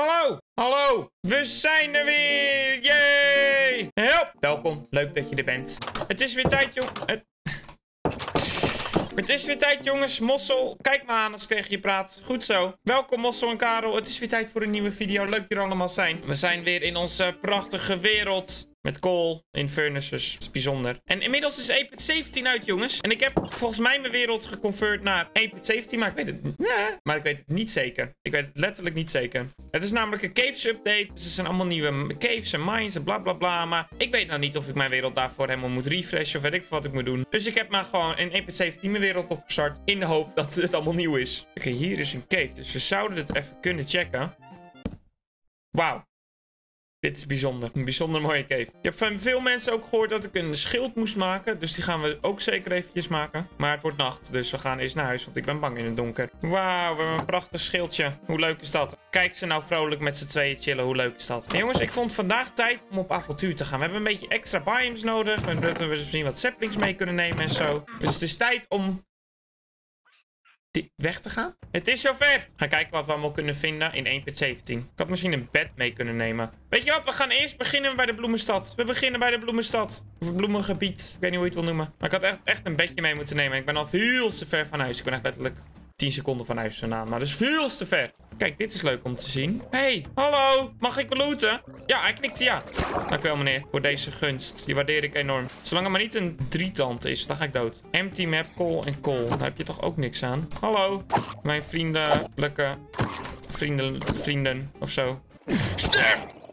Hallo! Hallo! We zijn er weer! Yay! Help! Welkom, leuk dat je er bent. Het is weer tijd, jong... Het... Is weer tijd, jongens. Mossel, kijk me aan als ik tegen je praat. Goed zo. Welkom, Mossel en Karel. Het is weer tijd voor een nieuwe video. Leuk dat er allemaal zijn. We zijn weer in onze prachtige wereld. Met kool in furnaces. Dat is bijzonder. En inmiddels is 1.17 uit, jongens. En ik heb volgens mij mijn wereld geconvert naar 1.17. Maar ik weet het... Nee, maar ik weet het niet zeker. Ik weet het letterlijk niet zeker. Het is namelijk een caves update. Dus er zijn allemaal nieuwe caves en mines en bla bla bla. Maar ik weet nou niet of ik mijn wereld daarvoor helemaal moet refreshen. Of weet ik wat ik moet doen. Dus ik heb maar gewoon in 1.17 mijn wereld opgestart. In de hoop dat het allemaal nieuw is. Oké, hier is een cave. Dus we zouden het even kunnen checken. Wauw. Dit is bijzonder. Een bijzonder mooie cave. Ik heb van veel mensen ook gehoord dat ik een schild moest maken. Dus die gaan we ook zeker eventjes maken. Maar het wordt nacht. Dus we gaan eerst naar huis. Want ik ben bang in het donker. Wauw, we hebben een prachtig schildje. Hoe leuk is dat? Kijk ze nou vrolijk met z'n tweeën chillen. Hoe leuk is dat? En jongens, ik vond vandaag tijd om op avontuur te gaan. We hebben een beetje extra biomes nodig. We hebben misschien wat saplings mee kunnen nemen en zo. Dus het is tijd om weg te gaan. Het is zover. Ga kijken wat we allemaal kunnen vinden in 1.17. Ik had misschien een bed mee kunnen nemen. Weet je wat? We gaan eerst beginnen bij de bloemenstad. We beginnen bij de bloemenstad. Of het bloemengebied. Ik weet niet hoe je het wil noemen. Maar ik had echt, echt een bedje mee moeten nemen. Ik ben al veel te ver van huis. Ik ben echt letterlijk 10 seconden van huis vandaan. Maar dat is veel te ver. Kijk, dit is leuk om te zien. hey, hallo. Mag ik looten? Ja, hij knikte ja. Dank u wel, meneer, voor deze gunst. Die waardeer ik enorm. Zolang het maar niet een drietand is, dan ga ik dood. Empty map, call en call. Daar heb je toch ook niks aan? Hallo, mijn vriendelijke vrienden, vrienden of zo.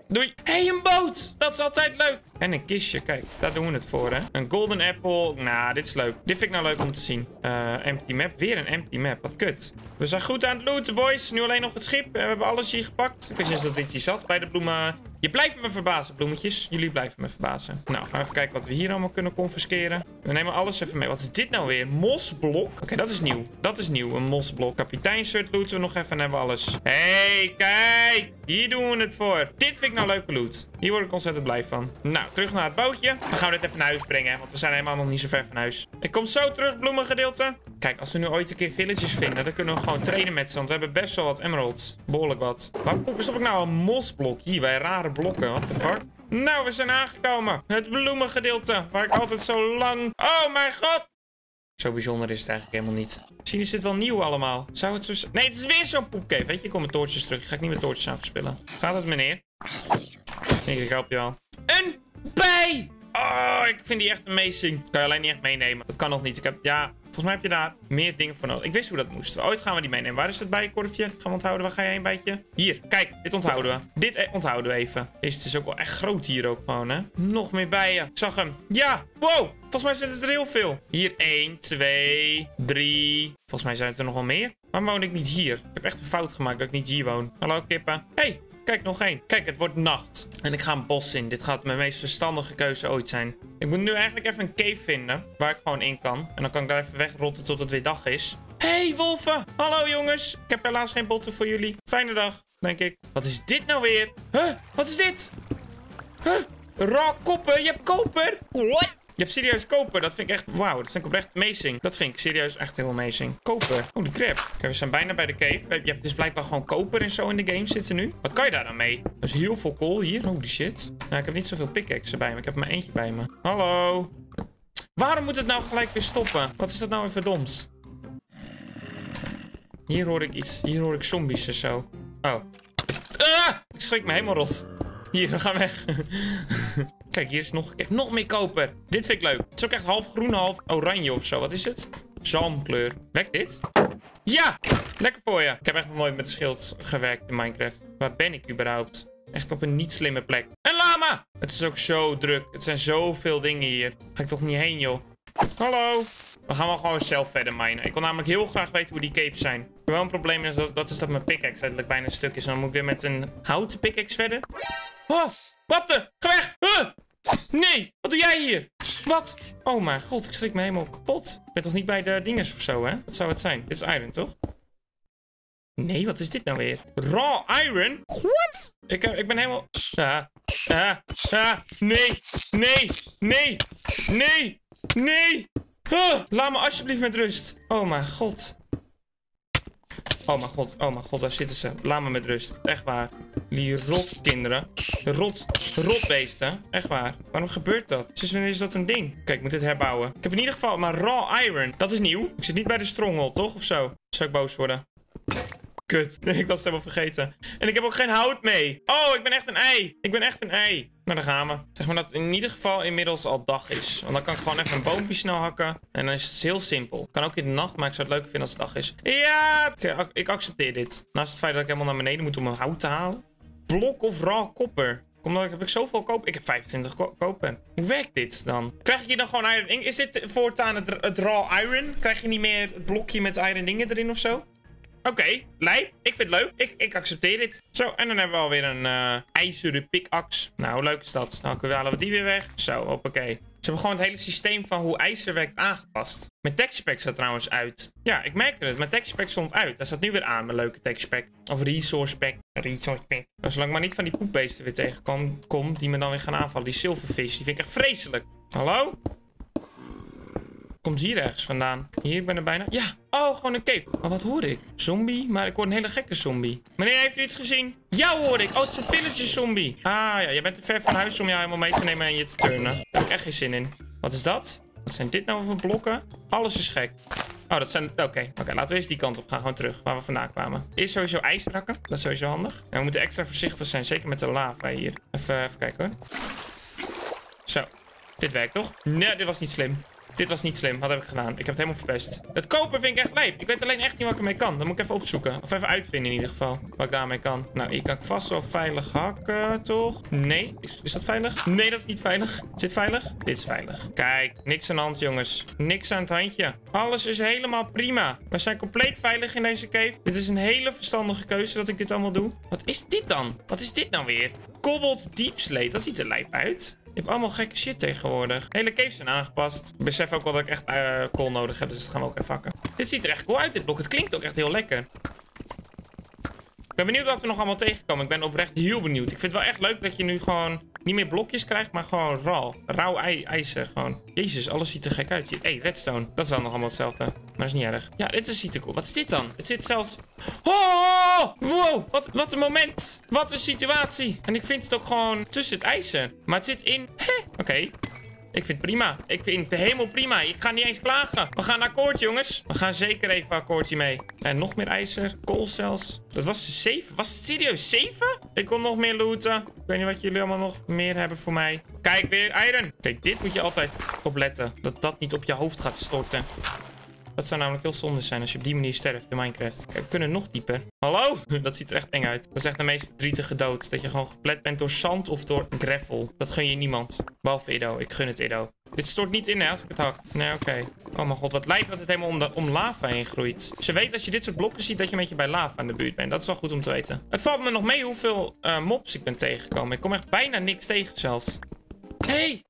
Doei. hey, een boot. Dat is altijd leuk. En een kistje. Kijk, daar doen we het voor, hè. Een golden apple. Nou, dit is leuk. Dit vind ik nou leuk om te zien. Uh, empty map. Weer een empty map. Wat kut. We zijn goed aan het looten, boys. Nu alleen nog het schip. We hebben alles hier gepakt. Ik wist eens dat dit hier zat bij de bloemen. Je blijft me verbazen, bloemetjes. Jullie blijven me verbazen. Nou, gaan we even kijken wat we hier allemaal kunnen confisceren. We nemen alles even mee. Wat is dit nou weer? Mosblok? Oké, dat is nieuw. Dat is nieuw, een mosblok. Kapiteinshirt looten we nog even en hebben we alles. hey, kijk! Hier doen we het voor. Dit vind ik nou leuke loot. Hier word ik ontzettend blij van. Nou, terug naar het bootje. Dan gaan we dit even naar huis brengen, want we zijn helemaal nog niet zo ver van huis. Ik kom zo terug, bloemengedeelte. Kijk, als we nu ooit een keer villages vinden, dan kunnen we gewoon trainen met ze. Want we hebben best wel wat emeralds. Behoorlijk wat. Waar stop ik nou een mosblok? Hier, bij rare blokken. What the fuck? Nou, we zijn aangekomen. Het bloemengedeelte, waar ik altijd zo lang... Oh mijn god! Zo bijzonder is het eigenlijk helemaal niet. Misschien is dit wel nieuw allemaal. Zou het zo... Nee, het is weer zo'n poepcave. Weet je, ik kom mijn toortjes terug. Ga ik niet met toortjes aan verspillen. Gaat het, meneer? Ik help je wel. Een bij! Oh, ik vind die echt amazing. Kan je alleen niet echt meenemen. Dat kan nog niet. Ik heb, ja, volgens mij heb je daar meer dingen voor nodig. Ik wist hoe dat moest. Ooit gaan we die meenemen. Waar is het bijenkorfje? Gaan we onthouden. Waar ga jij een bijtje? Hier, kijk. Dit onthouden we. Dit eh, onthouden we even. Deze is ook wel echt groot hier ook gewoon, hè. Nog meer bijen. Ik zag hem. Ja, wow. Volgens mij zijn het er heel veel. Hier 1, 2, 3. Volgens mij zijn het er nog wel meer. Waarom woon ik niet hier? Ik heb echt een fout gemaakt dat ik niet hier woon. Hallo kippen. Hey, Kijk, nog één. Kijk, het wordt nacht. En ik ga een bos in. Dit gaat mijn meest verstandige keuze ooit zijn. Ik moet nu eigenlijk even een cave vinden. Waar ik gewoon in kan. En dan kan ik daar even wegrotten tot het weer dag is. hey, wolven. Hallo, jongens. Ik heb helaas geen botten voor jullie. Fijne dag, denk ik. Wat is dit nou weer? Huh? Wat is dit? Huh? Raw koppen? Je hebt koper? What? Je hebt serieus koper. Dat vind ik echt... Wauw, dat vind ik oprecht amazing. Dat vind ik serieus echt heel amazing. Koper. Holy crap. Oké, we zijn bijna bij de cave. Je hebt dus blijkbaar gewoon koper en zo in de game zitten nu. Wat kan je daar dan mee? Er is heel veel kool hier. Holy shit. Nou, ik heb niet zoveel pickaxes bij me. Ik heb maar eentje bij me. Hallo. Waarom moet het nou gelijk weer stoppen? Wat is dat nou even doms? Hier hoor ik iets. Hier hoor ik zombies en zo. Oh. Ah! Ik schrik me helemaal rot. Hier, we gaan weg. Kijk, hier is nog, nog meer koper. Dit vind ik leuk. Het is ook echt half groen, half oranje of zo. Wat is het? Zalmkleur. Werkt dit? Ja! Lekker voor je. Ik heb echt nooit met schild gewerkt in Minecraft. Waar ben ik überhaupt? Echt op een niet slimme plek. Een lama! Het is ook zo druk. Het zijn zoveel dingen hier. Ga ik toch niet heen, joh. Hallo? We gaan wel gewoon zelf verder minen. Ik wil namelijk heel graag weten hoe die caves zijn. Wel een probleem is dat, dat is dat mijn pickaxe eigenlijk bijna een stuk is. En dan moet ik weer met een houten pickaxe verder. Oh, wat de? Ga weg! Huh! Nee, wat doe jij hier? Wat? Oh mijn god, ik schrik me helemaal kapot. Ik ben toch niet bij de dinges of zo, hè? Wat zou het zijn? Dit is iron, toch? Nee, wat is dit nou weer? Raw iron? What? Ik, eh, ik ben helemaal... Ah, ah, ah, nee, nee, nee, nee, nee. Huh, laat me alsjeblieft met rust. Oh mijn god. Oh mijn god, oh mijn god, daar zitten ze. Laat me met rust. Echt waar. Die rotkinderen. Rot, rotbeesten. Echt waar. Waarom gebeurt dat? Sinds wanneer is dat een ding? Kijk, ik moet dit herbouwen. Ik heb in ieder geval maar raw iron. Dat is nieuw. Ik zit niet bij de stronghold, toch? Of zo? Zou ik boos worden? Kut. Nee, ik was het helemaal vergeten. En ik heb ook geen hout mee. Oh, ik ben echt een ei. Ik ben echt een ei. Nou, daar gaan we. Zeg maar dat in ieder geval inmiddels al dag is. Want dan kan ik gewoon even een boompje snel hakken. En dan is het heel simpel. Kan ook in de nacht, maar ik zou het leuk vinden als het dag is. Ja, oké, ik accepteer dit. Naast het feit dat ik helemaal naar beneden moet om mijn hout te halen. Blok of raw copper? Omdat ik heb ik zoveel koop. Ik heb 25 ko kopen. Hoe werkt dit dan? Krijg je hier dan gewoon iron? Is dit voortaan het, het raw iron? Krijg je niet meer het blokje met iron dingen erin of zo? Oké, okay, lijp. Ik vind het leuk. Ik, ik accepteer dit. Zo, en dan hebben we alweer een uh, ijzeren pickaxe. Nou, hoe leuk is dat? Dan halen we die weer weg. Zo, hoppakee. Ze hebben gewoon het hele systeem van hoe ijzer werkt aangepast. Mijn texture staat trouwens uit. Ja, ik merkte het. Mijn texture stond uit. Hij staat nu weer aan, mijn leuke texture Of resource pack. Resource pack. Nou, zolang ik maar niet van die poepbeesten weer tegenkom, kom, die me dan weer gaan aanvallen. Die silverfish, die vind ik echt vreselijk. Hallo? Komt hier ergens vandaan? Hier, ik ben er bijna. Ja. Oh, gewoon een cave. Maar wat hoor ik? Zombie? Maar ik hoor een hele gekke zombie. Meneer, heeft u iets gezien? Jou hoor ik. Oh, het is een villager zombie. Ah ja, jij bent te ver van huis om jou helemaal mee te nemen en je te turnen. Daar heb ik echt geen zin in. Wat is dat? Wat zijn dit nou voor blokken? Alles is gek. Oh, dat zijn... Oké, oké. laten we eens die kant op gaan. Gewoon terug, waar we vandaan kwamen. Eerst sowieso ijsrakken. Dat is sowieso handig. En we moeten extra voorzichtig zijn. Zeker met de lava hier. Even, even kijken hoor. Zo. Dit werkt toch? Nee, dit was niet slim. Dit was niet slim. Wat heb ik gedaan? Ik heb het helemaal verpest. Het koper vind ik echt lijp. Ik weet alleen echt niet wat ik ermee kan. Dat moet ik even opzoeken. Of even uitvinden in ieder geval. Wat ik daarmee kan. Nou, hier kan ik vast wel veilig hakken, toch? Nee. Is, is dat veilig? Nee, dat is niet veilig. Is dit veilig? Dit is veilig. Kijk, niks aan de hand, jongens. Niks aan het handje. Alles is helemaal prima. We zijn compleet veilig in deze cave. Dit is een hele verstandige keuze dat ik dit allemaal doe. Wat is dit dan? Wat is dit nou weer? Cobalt Deep Slate. Dat ziet er lijp uit. Je hebt allemaal gekke shit tegenwoordig. hele caves zijn aangepast. Ik besef ook wel dat ik echt uh, kool nodig heb, dus dat gaan we ook even hakken. Dit ziet er echt cool uit, dit blok. Het klinkt ook echt heel lekker. Ik ben benieuwd wat we nog allemaal tegenkomen. Ik ben oprecht heel benieuwd. Ik vind het wel echt leuk dat je nu gewoon niet meer blokjes krijgt, maar gewoon rauw. Rauw ijzer gewoon. Jezus, alles ziet er gek uit. Hé, hey, redstone. Dat is wel nog allemaal hetzelfde. Maar is niet erg. Ja, dit is ziet er cool. Wat is dit dan? Het zit zelfs... Oh! Wow! Wat, wat een moment. Wat een situatie. En ik vind het ook gewoon tussen het ijzer. Maar het zit in... Oké. Ik vind het prima. Ik vind het helemaal prima. Ik ga niet eens klagen. We gaan akkoord, jongens. We gaan zeker even akkoordje mee. En nog meer ijzer. Koolcels. Dat was 7. Was het serieus 7? Ik kon nog meer looten. Ik weet niet wat jullie allemaal nog meer hebben voor mij. Kijk, weer iron. Kijk, dit moet je altijd opletten. Dat dat niet op je hoofd gaat storten. Dat zou namelijk heel zonde zijn als je op die manier sterft in Minecraft. Kijk, we kunnen nog dieper. Hallo? Dat ziet er echt eng uit. Dat is echt de meest verdrietige dood. Dat je gewoon geplet bent door zand of door gravel. Dat gun je niemand. Behalve Edo. Ik gun het Edo. Dit stort niet in hè, als ik het hak. Nee, oké. Oh mijn god, wat lijkt dat het helemaal om, om lava heen groeit. Ze weet als je dit soort blokken ziet dat je een beetje bij lava in de buurt bent. Dat is wel goed om te weten. Het valt me nog mee hoeveel uh, mobs ik ben tegengekomen. Ik kom echt bijna niks tegen zelfs. Hé, hey.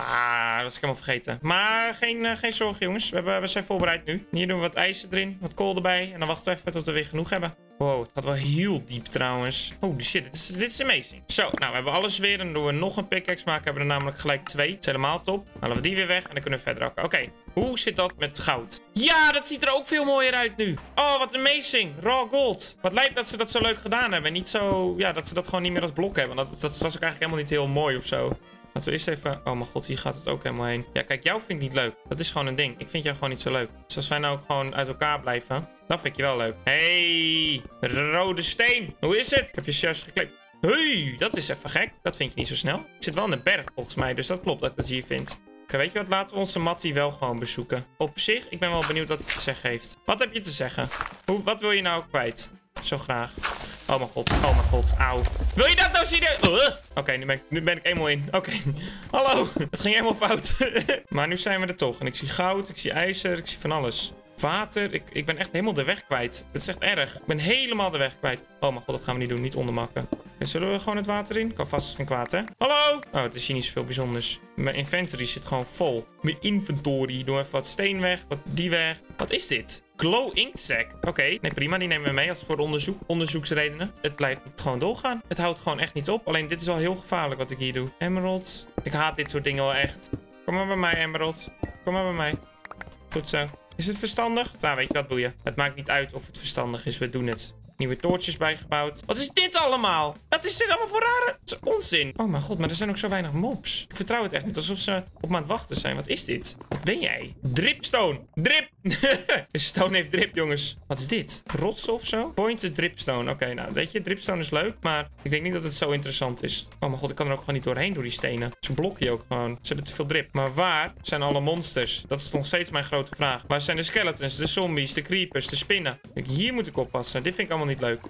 Ah, dat is ik helemaal vergeten. Maar geen, uh, geen zorgen, jongens. We, hebben, we zijn voorbereid nu. Hier doen we wat ijzer erin, wat kool erbij. En dan wachten we even tot we weer genoeg hebben. Wow, het gaat wel heel diep trouwens. Oh, shit, dit is, dit is amazing. Zo, nou, we hebben alles weer. En dan doen we nog een pickaxe maken. Hebben we er namelijk gelijk twee. Dat is helemaal top. Dan halen we die weer weg en dan kunnen we verder hakken. Oké, hoe zit dat met goud? Ja, dat ziet er ook veel mooier uit nu. Oh, wat amazing. Raw gold. Wat lijkt dat ze dat zo leuk gedaan hebben. En niet zo, ja, dat ze dat gewoon niet meer als blok hebben. Dat, dat was ook eigenlijk helemaal niet heel mooi of zo. Laten we eerst even... Oh mijn god, hier gaat het ook helemaal heen. Ja, kijk, jou vind ik niet leuk. Dat is gewoon een ding. Ik vind jou gewoon niet zo leuk. Dus als wij nou ook gewoon uit elkaar blijven... Dan vind ik je wel leuk. Hey, rode steen. Hoe is het? Ik heb je juist gekleed. Hey, dat is even gek. Dat vind je niet zo snel. Ik zit wel in de berg volgens mij, dus dat klopt dat ik dat hier vind. Oké, weet je wat? Laten we onze Mattie wel gewoon bezoeken. Op zich, ik ben wel benieuwd wat hij te zeggen heeft. Wat heb je te zeggen? Hoe, wat wil je nou kwijt? Zo graag. Oh mijn god, oh mijn god, auw. Wil je dat nou serieus? Uh. Oké, nu, ben ik, nu ben ik eenmaal in. Oké, hallo. Het ging helemaal fout. maar nu zijn we er toch. En ik zie goud, ik zie ijzer, ik zie van alles. Water, ik, ik ben echt helemaal de weg kwijt. Dat is echt erg. Ik ben helemaal de weg kwijt. Oh mijn god, dat gaan we niet doen. Niet ondermakken. Zullen we gewoon het water in? Kan vast geen kwaad, hè? Hallo? Oh, het is hier niet zoveel bijzonders. Mijn inventory zit gewoon vol. Mijn inventory. Doe even wat steen weg, wat die weg. Wat is dit? Glow Ink Sack. Oké, nee prima. Die nemen we mee als voor onderzoek, onderzoeksredenen. Het blijft gewoon doorgaan. Het houdt gewoon echt niet op. Alleen dit is wel heel gevaarlijk wat ik hier doe. Emerald. Ik haat dit soort dingen wel echt. Kom maar bij mij, Emerald. Kom maar bij mij. Goed zo. Is het verstandig? Nou, weet je wat, boeien. Het maakt niet uit of het verstandig is. We doen het. Nieuwe toortjes bijgebouwd. Wat is dit allemaal? Wat is dit allemaal voor rare Dat is onzin? Oh mijn god, maar er zijn ook zo weinig mobs. Ik vertrouw het echt niet. Alsof ze op me aan het wachten zijn. Wat is dit? Wat ben jij? Dripstone. Drip. Stone heeft drip, jongens. Wat is dit? Rots of zo? Pointed dripstone. Oké, nou, weet je, dripstone is leuk, maar ik denk niet dat het zo interessant is. Oh mijn god, ik kan er ook gewoon niet doorheen door die stenen. Ze blokken je ook gewoon. Ze hebben te veel drip. Maar waar zijn alle monsters? Dat is nog steeds mijn grote vraag. Waar zijn de skeletons, de zombies, de creepers, de spinnen? Hier moet ik oppassen. Dit vind ik allemaal niet leuk.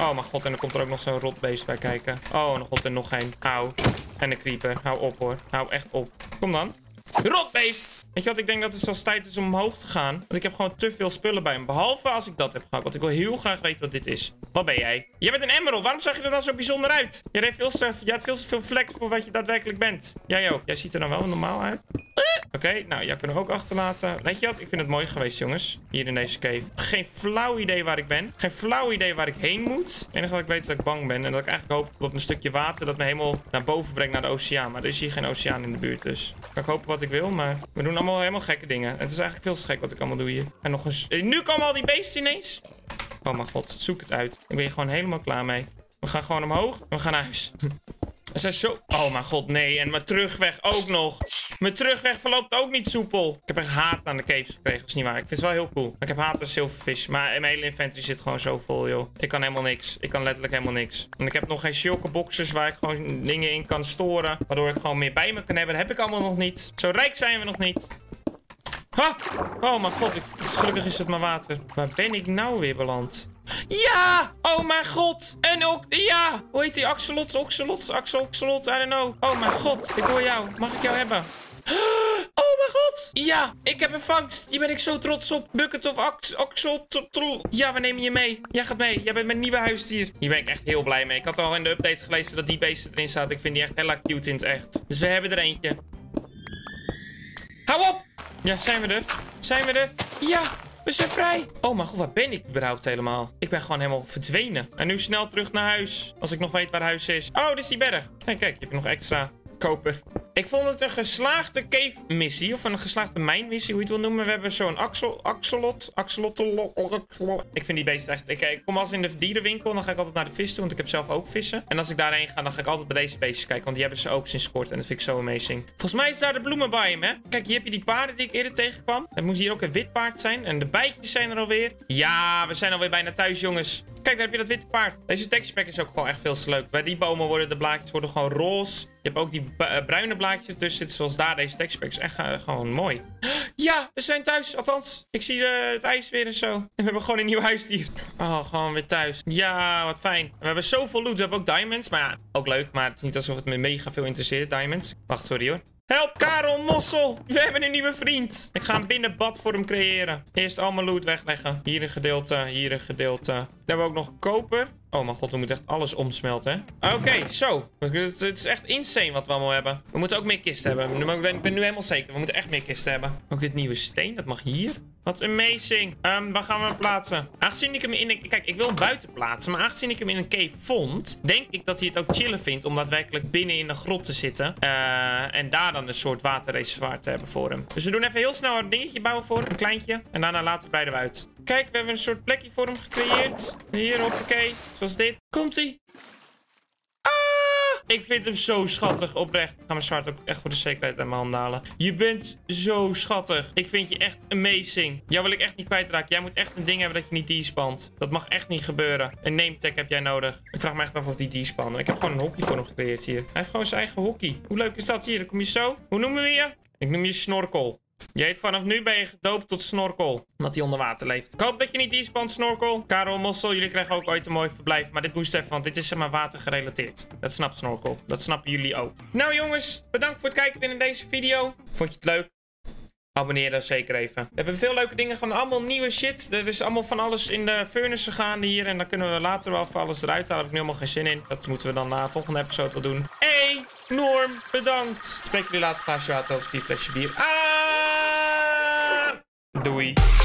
Oh mijn god, en dan komt er ook nog zo'n rotbeest bij kijken. Oh, nog god, er nog geen. Hou. En een creeper. Hou op hoor. Hou echt op. Kom dan. Rotbeest! Weet je wat, ik denk dat het zelfs tijd is om omhoog te gaan. Want ik heb gewoon te veel spullen bij me. Behalve als ik dat heb gehad. Want ik wil heel graag weten wat dit is. Wat ben jij? Jij bent een emerald. Waarom zag je er dan zo bijzonder uit? Je hebt veel, je hebt veel te veel vlek voor wat je daadwerkelijk bent. Jij ook. Jij ziet er dan wel normaal uit. Oké, nou, jij kunnen we ook achterlaten. Weet je wat? Ik vind het mooi geweest, jongens. Hier in deze cave. Geen flauw idee waar ik ben. Geen flauw idee waar ik heen moet. Het enige wat ik weet is dat ik bang ben. En dat ik eigenlijk hoop op een stukje water dat me helemaal naar boven brengt naar de oceaan. Maar er is hier geen oceaan in de buurt, dus. Ik hopen wat ik wil, maar we doen allemaal helemaal gekke dingen. Het is eigenlijk veel te gek wat ik allemaal doe hier. En nog eens... Nu komen al die beesten ineens. Oh mijn god, zoek het uit. Ik ben hier gewoon helemaal klaar mee. We gaan gewoon omhoog en we gaan naar huis. We zijn zo... Oh mijn god, nee. En mijn terugweg ook nog. Mijn terugweg verloopt ook niet soepel. Ik heb echt haat aan de caves gekregen. Dat is niet waar. Ik vind het wel heel cool. Ik heb haat aan silverfish. Maar mijn hele inventory zit gewoon zo vol, joh. Ik kan helemaal niks. Ik kan letterlijk helemaal niks. En ik heb nog geen boxes waar ik gewoon dingen in kan storen. Waardoor ik gewoon meer bij me kan hebben. Dat heb ik allemaal nog niet. Zo rijk zijn we nog niet. Ha! Oh mijn god, ik, gelukkig is het maar water. Waar ben ik nou weer beland? Ja! Oh mijn god! En ook, ja! Hoe heet die? Axolot, Oxalot, Axel, Oxalot, I don't know. Oh mijn god, ik hoor jou. Mag ik jou hebben? Oh mijn god! Ja, ik heb een vangst. Hier ben ik zo trots op. Bucket of Ax Axel. Ja, we nemen je mee. Jij gaat mee. Jij bent mijn nieuwe huisdier. Hier ben ik echt heel blij mee. Ik had al in de updates gelezen dat die beesten erin zaten. Ik vind die echt hella cute in het echt. Dus we hebben er eentje. Hou op! Ja, zijn we er? Zijn we er? Ja, we zijn vrij. Oh mijn god, waar ben ik überhaupt helemaal? Ik ben gewoon helemaal verdwenen. En nu snel terug naar huis. Als ik nog weet waar huis is. Oh, dit is die berg. Kijk, kijk, je hebt nog extra koper. Ik vond het een geslaagde cave-missie. Of een geslaagde mijnmissie, hoe je het wil noemen. We hebben zo'n axel, axolot. Axolot. Ik vind die beest echt... Ik, kom als in de dierenwinkel. Dan ga ik altijd naar de vis toe. Want ik heb zelf ook vissen. En als ik daarheen ga, dan ga ik altijd bij deze beestjes kijken. Want die hebben ze ook sinds kort. En dat vind ik zo amazing. Volgens mij is daar de bloemenbiome, hè? Kijk, hier heb je die paarden die ik eerder tegenkwam. Het moet hier ook een wit paard zijn. En de bijtjes zijn er alweer. Ja, we zijn alweer bijna thuis, jongens. Kijk, daar heb je dat witte paard. Deze texture is ook gewoon echt veel te leuk. Bij die bomen worden de blaadjes worden gewoon roze. Je hebt ook die uh, bruine blaadjes dus zitten zoals daar deze texture is echt uh, gewoon mooi. Ja, we zijn thuis. Althans, ik zie uh, het ijs weer en zo. En we hebben gewoon een nieuw huisdier. Oh, gewoon weer thuis. Ja, wat fijn. We hebben zoveel loot. We hebben ook diamonds. Maar ja, ook leuk. Maar het is niet alsof het me mega veel interesseert, diamonds. Wacht, sorry hoor. Help, Karel Mossel. We hebben een nieuwe vriend. Ik ga een binnenbad voor hem creëren. Eerst allemaal loot wegleggen. Hier een gedeelte, hier een gedeelte. Dan hebben we ook nog koper. Oh mijn god, we moeten echt alles omsmelten, hè? Oké, zo. Het, is echt insane wat we allemaal hebben. We moeten ook meer kisten hebben. Ik ben, nu helemaal zeker. We moeten echt meer kisten hebben. Ook dit nieuwe steen, dat mag hier. Wat amazing. Um, waar gaan we hem plaatsen? Aangezien ik hem in een... Kijk, ik wil hem buiten plaatsen. Maar aangezien ik hem in een cave vond... Denk ik dat hij het ook chillen vindt om daadwerkelijk binnen in een grot te zitten. Uh, en daar dan een soort waterreservoir te hebben voor hem. Dus we doen even heel snel een dingetje bouwen voor hem. Een kleintje. En daarna later breiden we uit. Kijk, we hebben een soort plekje voor hem gecreëerd. Hier, hoppakee. Zoals dit. Komt-ie. Ik vind hem zo schattig, oprecht. Ga mijn zwart ook echt voor de zekerheid aan mijn handen halen. Je bent zo schattig. Ik vind je echt amazing. Jou wil ik echt niet kwijtraken. Jij moet echt een ding hebben dat je niet despant. Dat mag echt niet gebeuren. Een name tag heb jij nodig. Ik vraag me echt af of die despannen. Ik heb gewoon een hockey voor hem gecreëerd hier. Hij heeft gewoon zijn eigen hockey. Hoe leuk is dat hier? Dan kom je zo. Hoe noemen we je? Ik noem je Snorkel. Je heet vanaf nu ben je gedoopt tot Snorkel. Omdat hij onder water leeft. Ik hoop dat je niet die spant, Snorkel. Karel Mossel, jullie krijgen ook ooit een mooi verblijf. Maar dit moest even, want dit is zeg maar water gerelateerd. Dat snapt Snorkel. Dat snappen jullie ook. Nou jongens, bedankt voor het kijken in deze video. Vond je het leuk? Abonneer dan zeker even. We hebben veel leuke dingen gaan. Allemaal nieuwe shit. Er is allemaal van alles in de furnace gegaan hier. En dan kunnen we later wel van alles eruit halen. Daar heb ik nu helemaal geen zin in. Dat moeten we dan na de volgende episode wel doen. Hey, Norm, bedankt. Spreek jullie later glaasje water als vier flesje bier. Ah! Doei.